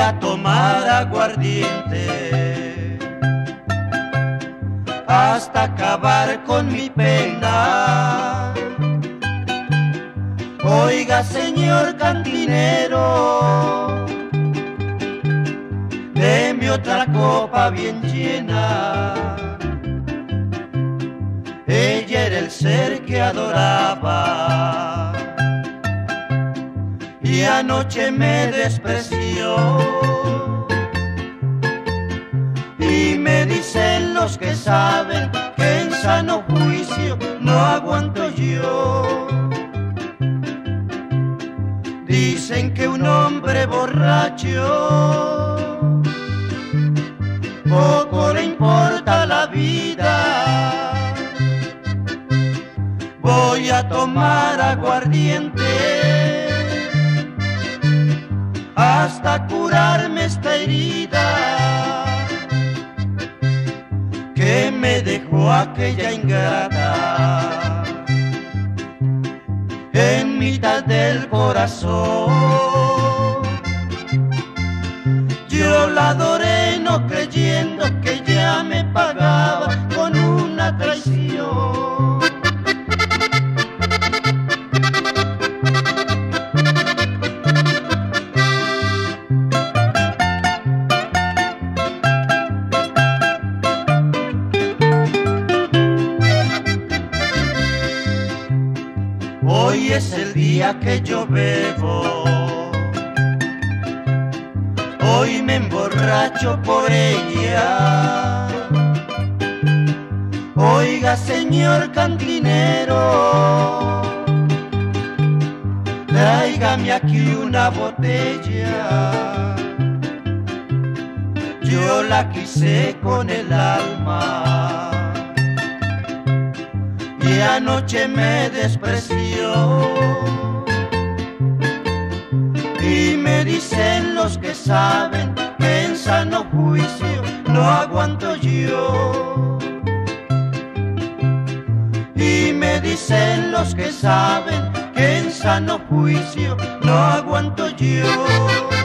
a tomar aguardiente hasta acabar con mi pena. Oiga, señor cantinero, deme otra copa bien llena. Ella era el ser que adoraba y anoche me despreció. Y me dicen los que saben que en sano juicio no aguanto yo. Dicen que un hombre borracho poco le importa la vida. Voy a tomar aguardiente hasta curarme esta herida que me dejó aquella ingrata en mitad del corazón. Hoy es el día que yo bebo. Hoy me emborracho por ella. Oiga, señor cantinero, tráigame aquí una botella. Yo la quise con el alma y anoche me despreció. Y me dicen los que saben que en sano juicio no aguanto yo. Y me dicen los que saben que en sano juicio no aguanto yo.